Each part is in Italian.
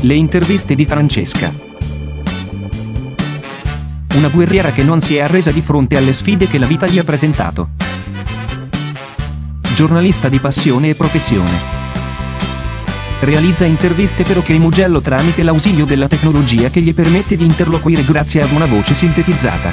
Le interviste di Francesca. Una guerriera che non si è arresa di fronte alle sfide che la vita gli ha presentato. Giornalista di passione e professione. Realizza interviste per OK Mugello tramite l'ausilio della tecnologia che gli permette di interloquire grazie ad una voce sintetizzata.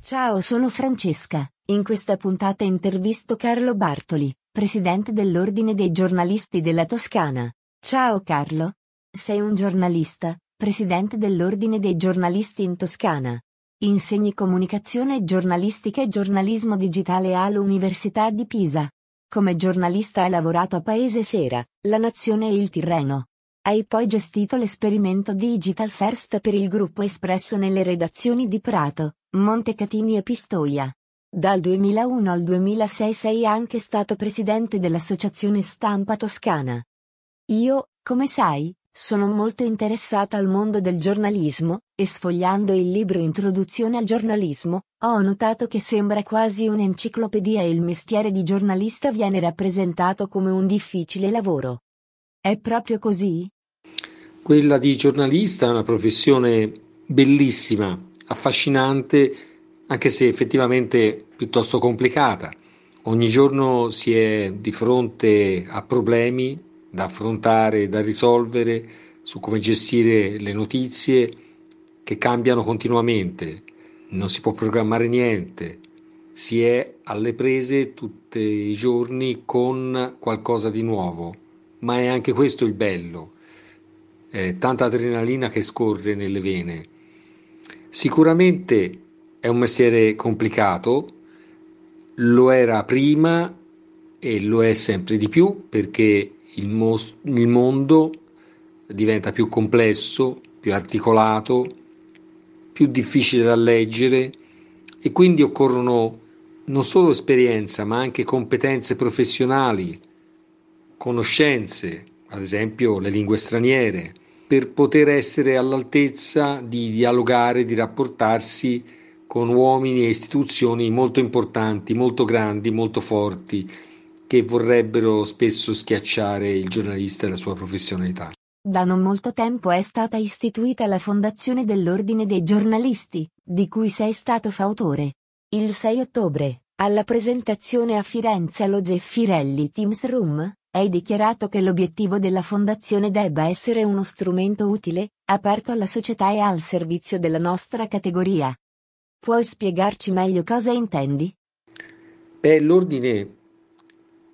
Ciao, sono Francesca. In questa puntata intervisto Carlo Bartoli, presidente dell'Ordine dei giornalisti della Toscana. Ciao Carlo. Sei un giornalista, presidente dell'Ordine dei giornalisti in Toscana. Insegni comunicazione giornalistica e giornalismo digitale all'Università di Pisa. Come giornalista hai lavorato a Paese Sera, La Nazione e Il Tirreno. Hai poi gestito l'esperimento Digital First per il gruppo espresso nelle redazioni di Prato, Montecatini e Pistoia. Dal 2001 al 2006 sei anche stato presidente dell'Associazione Stampa Toscana. Io, come sai, sono molto interessata al mondo del giornalismo, e sfogliando il libro Introduzione al giornalismo, ho notato che sembra quasi un'enciclopedia e il mestiere di giornalista viene rappresentato come un difficile lavoro. È proprio così? Quella di giornalista è una professione bellissima, affascinante, anche se effettivamente piuttosto complicata. Ogni giorno si è di fronte a problemi da affrontare, da risolvere su come gestire le notizie che cambiano continuamente, non si può programmare niente, si è alle prese tutti i giorni con qualcosa di nuovo, ma è anche questo il bello, è tanta adrenalina che scorre nelle vene. Sicuramente è un mestiere complicato, lo era prima e lo è sempre di più perché il, mo- il mondo diventa più complesso, più articolato, più difficile da leggere e quindi occorrono non solo esperienza ma anche competenze professionali, conoscenze, ad esempio le lingue straniere, per poter essere all'altezza di dialogare, di rapportarsi con uomini e istituzioni molto importanti, molto grandi, molto forti che vorrebbero spesso schiacciare il giornalista e la sua professionalità. Da non molto tempo è stata istituita la Fondazione dell'Ordine dei giornalisti, di cui sei stato fautore. Il 6 ottobre, alla presentazione a Firenze allo Zeffirelli Teams Room, hai dichiarato che l'obiettivo della fondazione debba essere uno strumento utile, aperto alla società e al servizio della nostra categoria. Puoi spiegarci meglio cosa intendi? Beh, l'ordine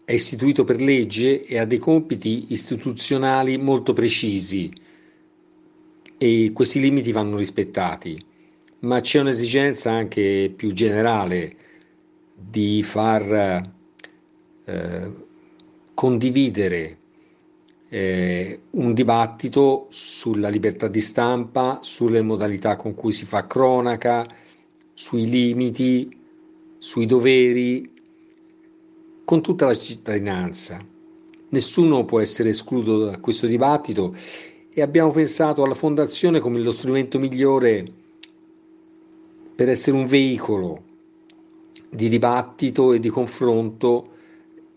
è istituito per legge e ha dei compiti istituzionali molto precisi e questi limiti vanno rispettati, ma c'è un'esigenza anche più generale di far eh, condividere eh, un dibattito sulla libertà di stampa, sulle modalità con cui si fa cronaca, sui limiti, sui doveri con tutta la cittadinanza. Nessuno può essere escluso da questo dibattito e abbiamo pensato alla Fondazione come lo strumento migliore per essere un veicolo di dibattito e di confronto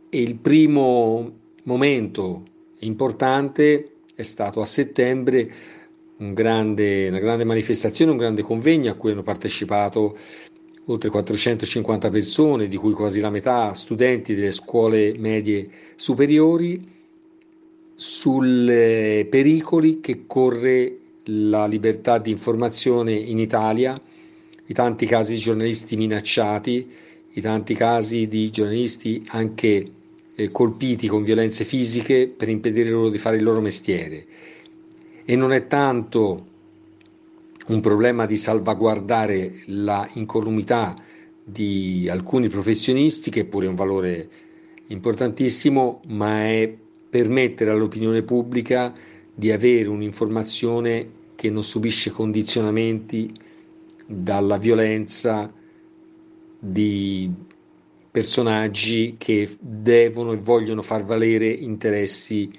e il primo momento importante è stato a settembre un grande, una grande manifestazione, un grande convegno a cui hanno partecipato oltre 450 persone, di cui quasi la metà studenti delle scuole medie superiori, sui pericoli che corre la libertà di informazione in Italia, i tanti casi di giornalisti minacciati, i tanti casi di giornalisti anche eh, colpiti con violenze fisiche per impedire loro di fare il loro mestiere. E non è tanto un problema di salvaguardare la incolumità di alcuni professionisti, che pure è un valore importantissimo, ma è permettere all'opinione pubblica di avere un'informazione che non subisce condizionamenti dalla violenza di personaggi che devono e vogliono far valere interessi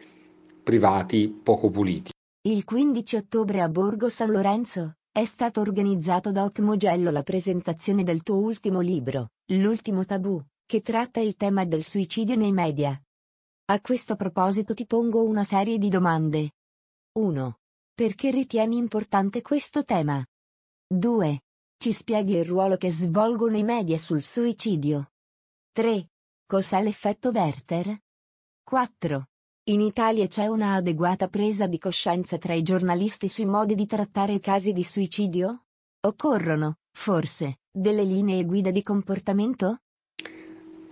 privati poco puliti. Il 15 ottobre a Borgo San Lorenzo è stato organizzato da Ocmogello la presentazione del tuo ultimo libro, L'ultimo tabù, che tratta il tema del suicidio nei media. A questo proposito ti pongo una serie di domande. 1. Perché ritieni importante questo tema? 2. Ci spieghi il ruolo che svolgono i media sul suicidio? 3. Cos'è l'effetto Werther? 4. In Italia c'è una adeguata presa di coscienza tra i giornalisti sui modi di trattare i casi di suicidio? Occorrono, forse, delle linee guida di comportamento?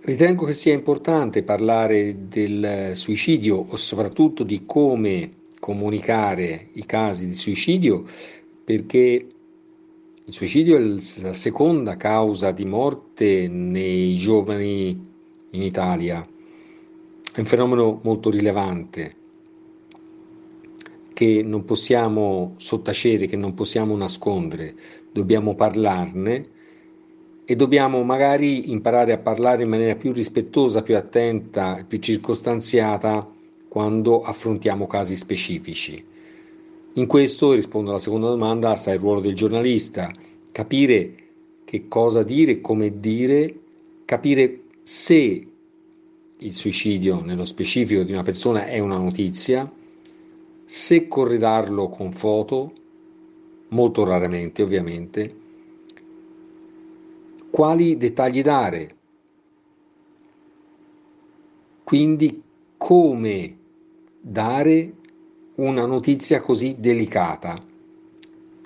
Ritengo che sia importante parlare del suicidio o soprattutto di come comunicare i casi di suicidio perché il suicidio è la seconda causa di morte nei giovani in Italia. È un fenomeno molto rilevante che non possiamo sottacere, che non possiamo nascondere, dobbiamo parlarne e dobbiamo magari imparare a parlare in maniera più rispettosa, più attenta, più circostanziata quando affrontiamo casi specifici. In questo, rispondo alla seconda domanda, sta il ruolo del giornalista, capire che cosa dire, come dire, capire se il suicidio nello specifico di una persona è una notizia, se corredarlo con foto, molto raramente ovviamente, quali dettagli dare, quindi come dare una notizia così delicata,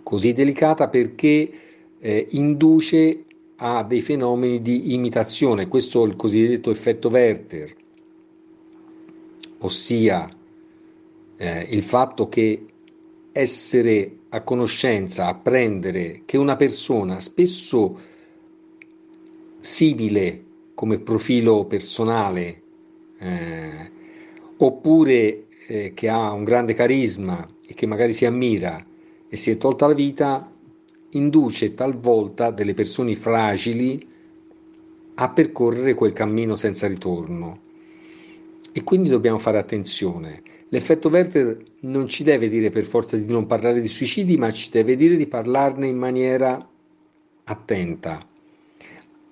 così delicata perché eh, induce a dei fenomeni di imitazione, questo è il cosiddetto effetto Werther, ossia eh, il fatto che essere a conoscenza, apprendere che una persona spesso simile come profilo personale eh, oppure eh, che ha un grande carisma e che magari si ammira e si è tolta la vita, induce talvolta delle persone fragili a percorrere quel cammino senza ritorno. E quindi dobbiamo fare attenzione. L'effetto Werther non ci deve dire per forza di non parlare di suicidi, ma ci deve dire di parlarne in maniera attenta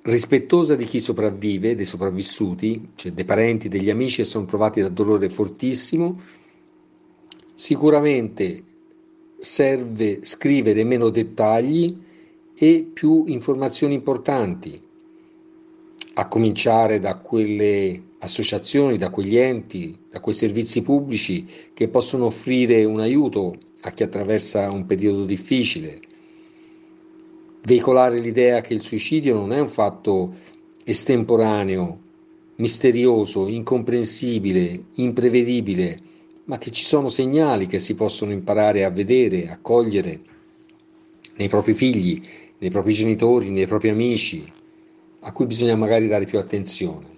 rispettosa di chi sopravvive, dei sopravvissuti, cioè dei parenti, degli amici che sono provati da dolore fortissimo, sicuramente serve scrivere meno dettagli e più informazioni importanti, a cominciare da quelle associazioni, da quegli enti, da quei servizi pubblici che possono offrire un aiuto a chi attraversa un periodo difficile, veicolare l'idea che il suicidio non è un fatto estemporaneo, misterioso, incomprensibile, imprevedibile, ma che ci sono segnali che si possono imparare a vedere, a cogliere nei propri figli, nei propri genitori, nei propri amici, a cui bisogna magari dare più attenzione.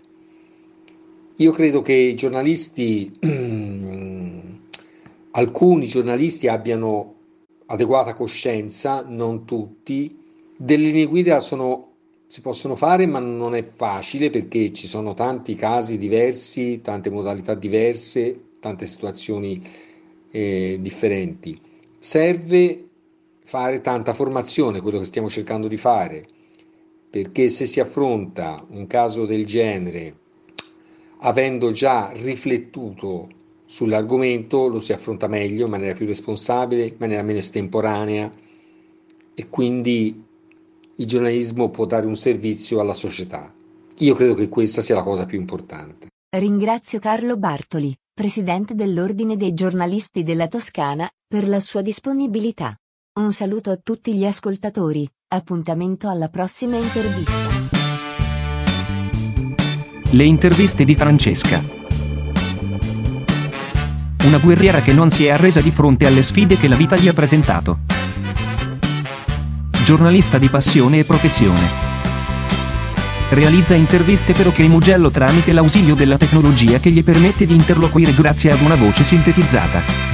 Io credo che i giornalisti, alcuni giornalisti abbiano adeguata coscienza, non tutti, delle linee guida sono, si possono fare, ma non è facile perché ci sono tanti casi diversi, tante modalità diverse, tante situazioni eh, differenti. Serve fare tanta formazione, quello che stiamo cercando di fare, perché se si affronta un caso del genere avendo già riflettuto sull'argomento, lo si affronta meglio, in maniera più responsabile, in maniera meno estemporanea e quindi il giornalismo può dare un servizio alla società. Io credo che questa sia la cosa più importante. Ringrazio Carlo Bartoli, presidente dell'Ordine dei giornalisti della Toscana, per la sua disponibilità. Un saluto a tutti gli ascoltatori, appuntamento alla prossima intervista. Le interviste di Francesca. Una guerriera che non si è arresa di fronte alle sfide che la vita gli ha presentato giornalista di passione e professione. Realizza interviste per Ok Mugello tramite l'ausilio della tecnologia che gli permette di interloquire grazie ad una voce sintetizzata.